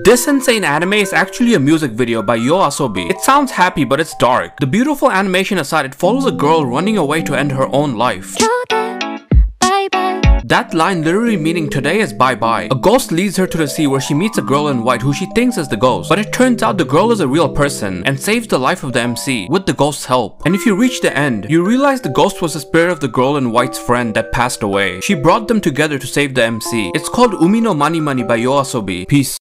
This insane anime is actually a music video by YOASOBI. It sounds happy but it's dark. The beautiful animation aside, it follows a girl running away to end her own life. That line literally meaning today is bye bye. A ghost leads her to the sea where she meets a girl in white who she thinks is the ghost. But it turns out the girl is a real person and saves the life of the MC with the ghost's help. And if you reach the end, you realize the ghost was the spirit of the girl in white's friend that passed away. She brought them together to save the MC. It's called Umi no Manimani by YOASOBI. Peace.